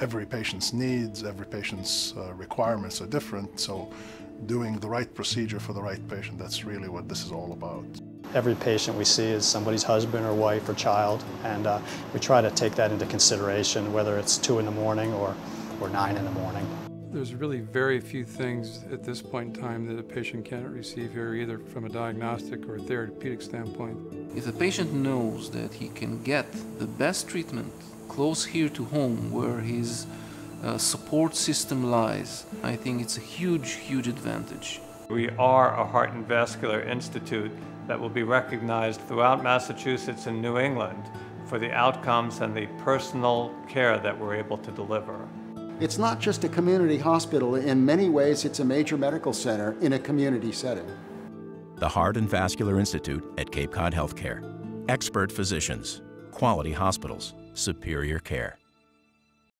Every patient's needs, every patient's uh, requirements are different, so doing the right procedure for the right patient, that's really what this is all about. Every patient we see is somebody's husband or wife or child, and uh, we try to take that into consideration, whether it's 2 in the morning or, or 9 in the morning. There's really very few things at this point in time that a patient cannot receive here, either from a diagnostic or a therapeutic standpoint. If the patient knows that he can get the best treatment close here to home where his uh, support system lies, I think it's a huge, huge advantage. We are a heart and vascular institute that will be recognized throughout Massachusetts and New England for the outcomes and the personal care that we're able to deliver. It's not just a community hospital. In many ways, it's a major medical center in a community setting. The Heart and Vascular Institute at Cape Cod Healthcare. Expert physicians, quality hospitals, superior care.